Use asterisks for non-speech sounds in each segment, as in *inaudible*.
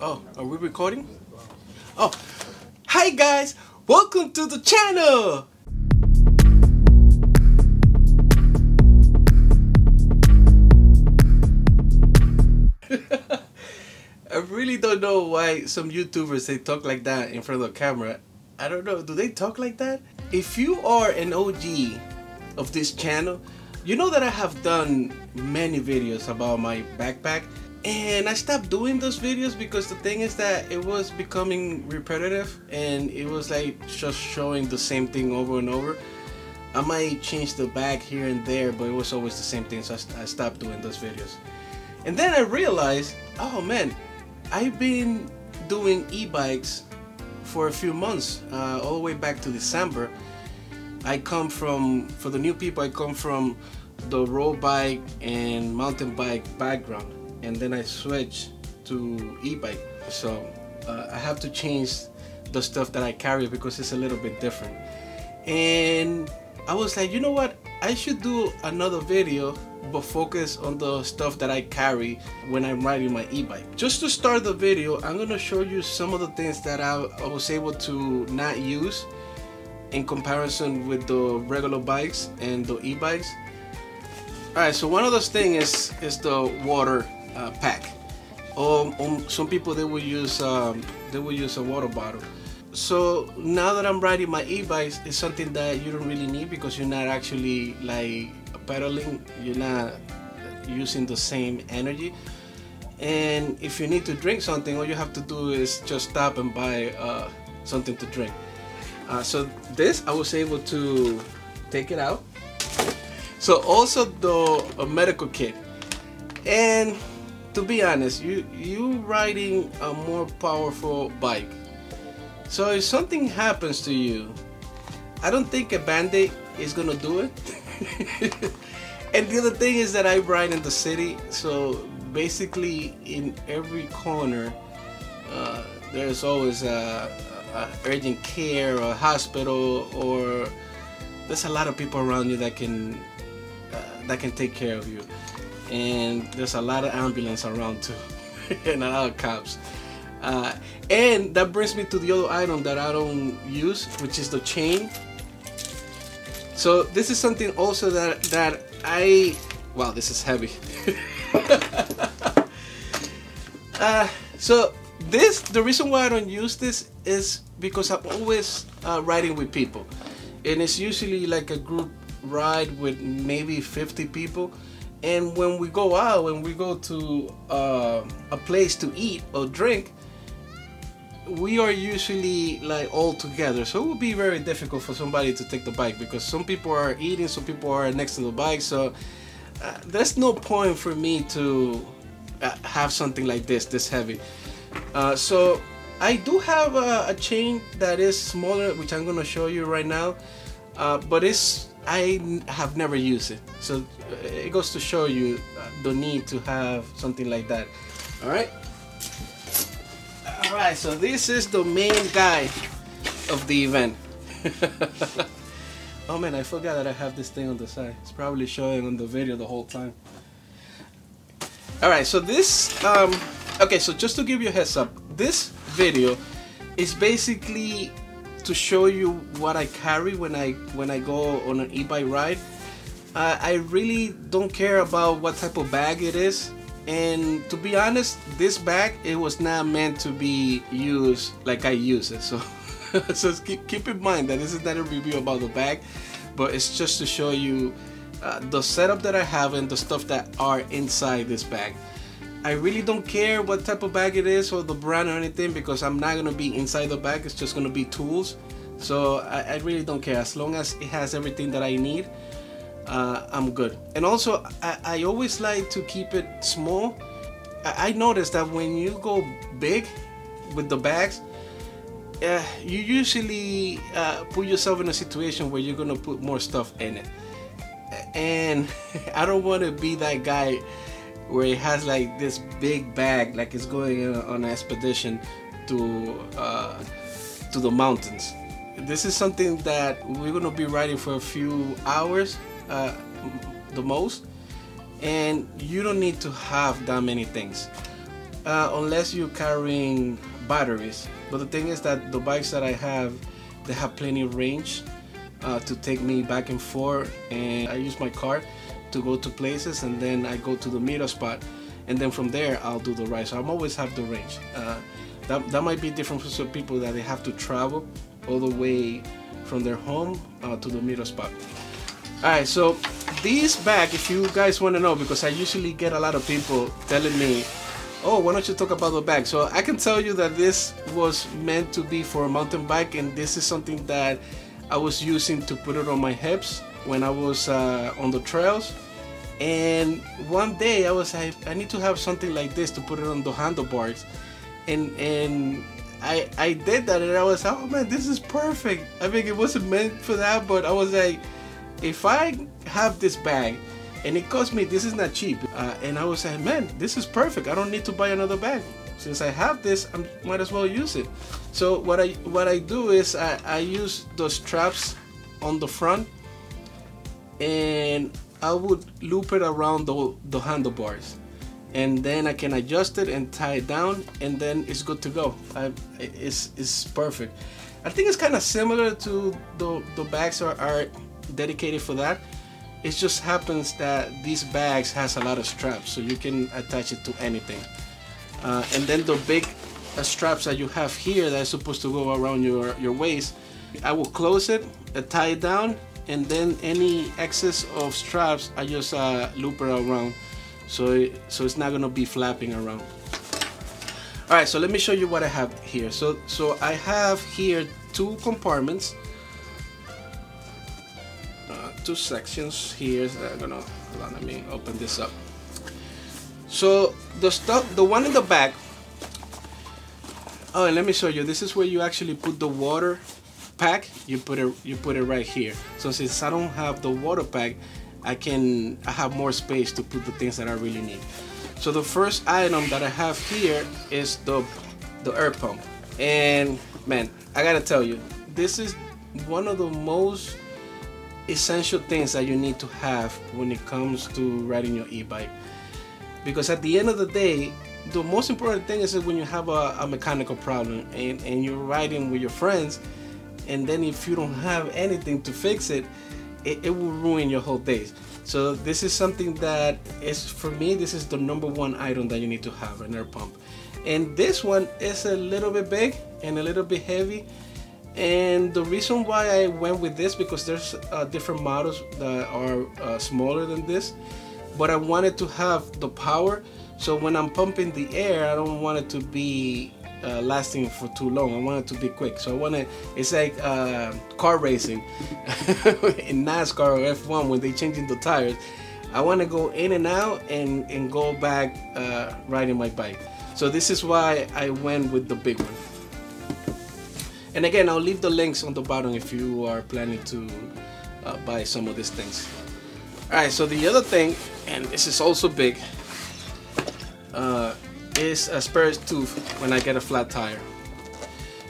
Oh, are we recording? Oh, hi guys! Welcome to the channel! *laughs* I really don't know why some YouTubers they talk like that in front of the camera. I don't know, do they talk like that? If you are an OG of this channel, you know that I have done many videos about my backpack and I stopped doing those videos because the thing is that it was becoming repetitive and it was like just showing the same thing over and over. I might change the bag here and there, but it was always the same thing, so I, I stopped doing those videos. And then I realized, oh man, I've been doing e-bikes for a few months, uh, all the way back to December. I come from, for the new people, I come from the road bike and mountain bike background and then I switch to e-bike. So uh, I have to change the stuff that I carry because it's a little bit different. And I was like you know what? I should do another video but focus on the stuff that I carry when I'm riding my e-bike. Just to start the video, I'm gonna show you some of the things that I, I was able to not use in comparison with the regular bikes and the e-bikes. Alright, so one of those things is, is the water uh, pack. Or um, some people they will use um, they will use a water bottle. So now that I'm riding my e-bikes, it's something that you don't really need because you're not actually like pedaling. You're not using the same energy. And if you need to drink something, all you have to do is just stop and buy uh, something to drink. Uh, so this I was able to take it out. So also the medical kit. And to be honest, you you riding a more powerful bike. So if something happens to you, I don't think a band-aid is gonna do it. *laughs* and the other thing is that I ride in the city, so basically in every corner uh, there's always a, a, urgent care or hospital or there's a lot of people around you that can uh, that can take care of you. And there's a lot of ambulance around too *laughs* and a lot of cops. Uh, and that brings me to the other item that I don't use which is the chain. So this is something also that that I wow this is heavy. *laughs* Uh, so this the reason why I don't use this is because I'm always uh, riding with people and it's usually like a group ride with maybe 50 people and when we go out, when we go to uh, a place to eat or drink, we are usually like all together. So it would be very difficult for somebody to take the bike because some people are eating, some people are next to the bike. So uh, there's no point for me to uh, have something like this, this heavy. Uh, so I do have a, a, chain that is smaller, which I'm gonna show you right now. Uh, but it's I have never used it. So uh, it goes to show you uh, the need to have something like that. All right. All right. So this is the main guy of the event. *laughs* oh man, I forgot that I have this thing on the side. It's probably showing on the video the whole time. All right. So this, um, okay. So just to give you a heads up, this video is basically to show you what I carry when I when I go on an e-bike ride. Uh, I really don't care about what type of bag it is. And to be honest, this bag it was not meant to be used like I use it. So, *laughs* so keep, keep in mind that this is not a review about the bag, but it's just to show you uh, the setup that I have and the stuff that are inside this bag. I really don't care what type of bag it is or the brand or anything because I'm not gonna be inside the bag. It's just gonna be tools. So I, I really don't care as long as it has everything that I need. Uh, I'm good. And also, I, I, always like to keep it small. I, I noticed that when you go big with the bags, uh, you usually uh, put yourself in a situation where you're gonna put more stuff in it. And *laughs* I don't want to be that guy where he has like this big bag, like he's going on an expedition to uh, to the mountains. This is something that we're gonna be riding for a few hours, uh, the most, and you don't need to have that many things uh, unless you're carrying batteries but the thing is that the bikes that I have they have plenty of range uh, to take me back and forth and I use my car to go to places and then I go to the meter spot. And then from there I'll do the ride so I'm always have the range. Uh, that, that might be different for some people that they have to travel all the way from their home uh, to the meter spot. Alright so this bag if you guys want to know because I usually get a lot of people telling me oh why don't you talk about the bag? So I can tell you that this was meant to be for a mountain bike and this is something that I was using to put it on my hips when I was uh, on the trails. And one day I was like I need to have something like this to put it on the handlebars. And and I I did that and I was like, oh man this is perfect. I mean it wasn't meant for that but I was like if I have this bag and it cost me this is not cheap. Uh, and I was like man this is perfect. I don't need to buy another bag. Since I have this I might as well use it. So what I what I do is I, I use those straps on the front and I would loop it around the, the handlebars. And then I can adjust it and tie it down and then it's good to go. I, it's, it's perfect. I think it's kind of similar to the, the bags are, are dedicated for that. It just happens that these bags has a lot of straps so you can attach it to anything. Uh, and then the big uh, straps that you have here that is supposed to go around your your waist I will close it uh, tie it down and then any excess of straps I just uh, loop it around so it, so it's not gonna be flapping around all right so let me show you what I have here so so I have here two compartments two sections here. I'm gonna hold on, let me open this up. So the stuff, the one in the back. Oh, and let me show you. This is where you actually put the water pack. You put it, you put it right here. So since I don't have the water pack, I can, I have more space to put the things that I really need. So the first item that I have here is the, the air pump. And man, I gotta tell you, this is one of the most essential things that you need to have when it comes to riding your e-bike because at the end of the day the most important thing is when you have a, a, mechanical problem and, and you're riding with your friends and then if you don't have anything to fix it, it it will ruin your whole day. So this is something that is for me this is the number one item that you need to have an air pump. And this one is a little bit big and a little bit heavy. And the reason why I went with this because there's uh, different models that are uh, smaller than this but I wanted to have the power. So when I'm pumping the air I don't want it to be uh, lasting for too long. I want it to be quick. So I want to it's like uh, car racing. *laughs* In NASCAR or F1 when they changing the tires I want to go in and out and, and go back uh, riding my bike. So this is why I went with the big one. And again, I'll leave the links on the bottom if you are planning to uh, buy some of these things. Alright, so the other thing, and this is also big, uh, is a spare tooth when I get a flat tire.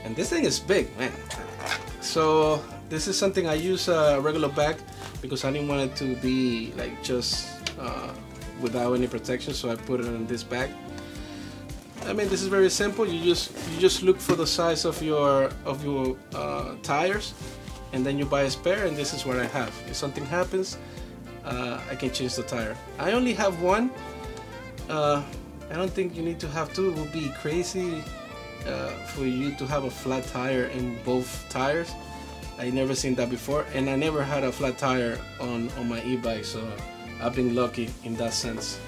And this thing is big, man. So this is something I use a regular bag because I didn't want it to be like just uh, without any protection, so I put it in this bag. I mean, this is very simple. You just you just look for the size of your of your uh, tires, and then you buy a spare. And this is what I have. If something happens, uh, I can change the tire. I only have one. I don't think you need to have two. It would be crazy uh, for you to have a flat tire in both tires. I never seen that before, and I never had a flat tire on on my e-bike, so I've been lucky in that sense.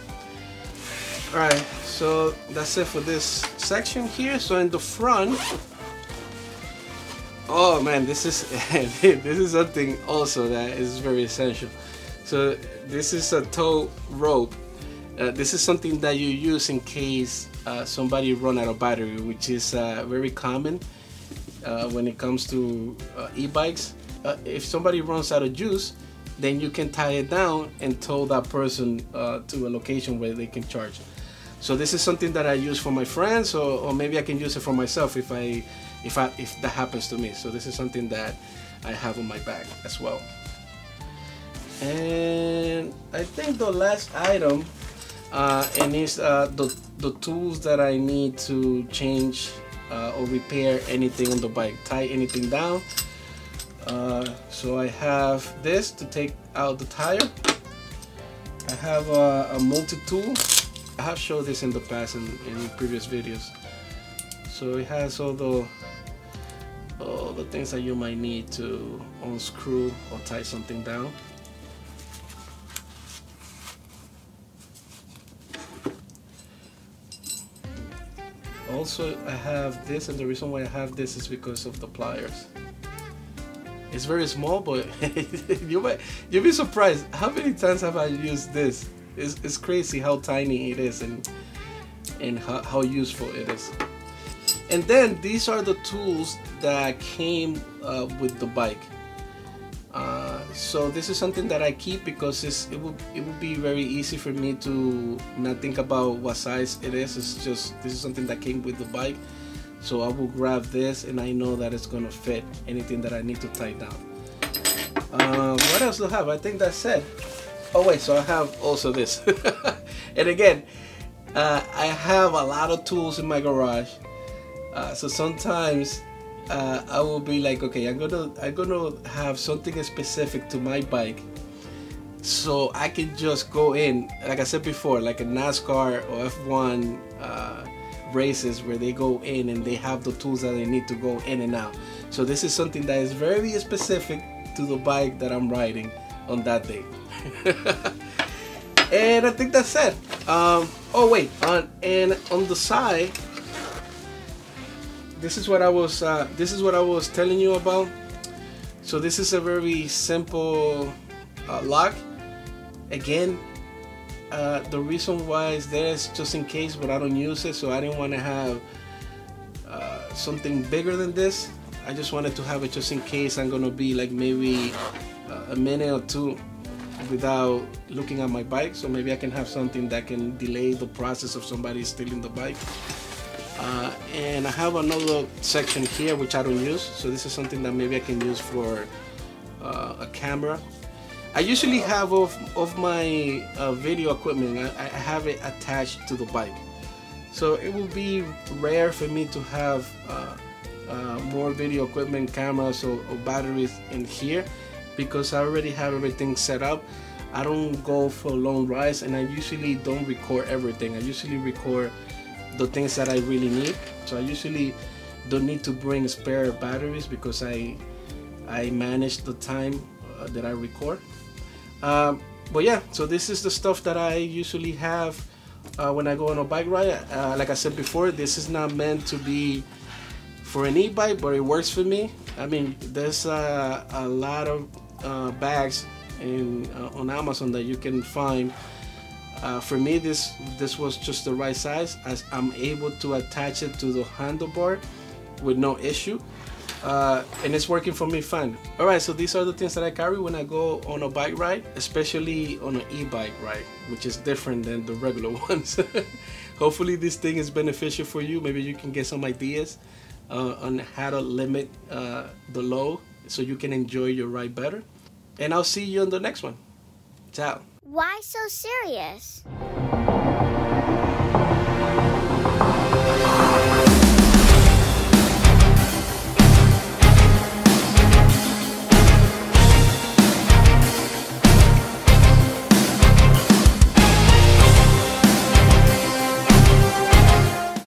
Alright, so that's it for this section here. So in the front, oh man, this is *laughs* this is something also that is very essential. So this is a tow rope. Uh, this is something that you use in case uh, somebody run out of battery, which is uh, very common uh, when it comes to uh, e-bikes. Uh, if somebody runs out of juice, then you can tie it down and tow that person to a location where they can charge. So this is something that I use for my friends, or, or maybe I can use it for myself if I, if I, if that happens to me. So this is something that I have on my bag as well. And I think the last item uh, and is uh, the, the tools that I need to change uh, or repair anything on the bike, tie anything down. Uh, so I have this to take out the tire. I have a, a multi-tool. I have showed this in the past in, in previous videos. So it has all the all the things that you might need to unscrew or tie something down. Also, I have this, and the reason why I have this is because of the pliers. It's very small, but *laughs* you might you'll be surprised how many times have I used this. It's, it's crazy how tiny it is and and how, how useful it is. And then these are the tools that came uh, with the bike. So this is something that I keep because it will it will be very easy for me to not think about what size it is. It's just this is something that came with the bike. So I will grab this and I know that it's gonna fit anything that I need to tie down. Uh, what else do I have? I think that's it. Oh wait, so I have also this. *laughs* and again, uh, I have a lot of tools in my garage uh, so sometimes uh, I will be like, okay, I'm gonna I'm gonna have something specific to my bike, so I can just go in, like I said before, like a NASCAR or F1 uh, races where they go in and they have the tools that they need to go in and out. So this is something that is very specific to the bike that I'm riding on that day. *laughs* and I think that's it. Um, oh wait, on and on the side this is what I was uh, this is what I was telling you about. So this is a very simple uh, lock again uh, the reason why is there is just in case but I don't use it so I didn't want to have uh, something bigger than this. I just wanted to have it just in case I'm gonna be like maybe uh, a minute or two without looking at my bike so maybe I can have something that can delay the process of somebody stealing the bike uh, and I have another section here which I don't use so this is something that maybe I can use for uh, a camera. I usually have of, of my uh, video equipment I, I, have it attached to the bike. So it will be rare for me to have uh, uh, more video equipment cameras or, or batteries in here because I already have everything set up. I don't go for long rides and I usually don't record everything. I usually record the things that I really need. So I usually don't need to bring spare batteries because I I manage the time uh, that I record. Um, but yeah, so this is the stuff that I usually have uh, when I go on a bike ride. Uh, like I said before, this is not meant to be for an e-bike, but it works for me. I mean, there's uh, a lot of uh, bags in uh, on Amazon that you can find uh, for me, this this was just the right size as I'm able to attach it to the handlebar with no issue. Uh, and it's working for me fine. All right, so these are the things that I carry when I go on a bike ride, especially on an e-bike ride, which is different than the regular *laughs* ones. Hopefully this thing is beneficial for you. Maybe you can get some ideas uh, on how to limit uh, the load so you can enjoy your ride better. And I'll see you on the next one. Ciao. Why so serious?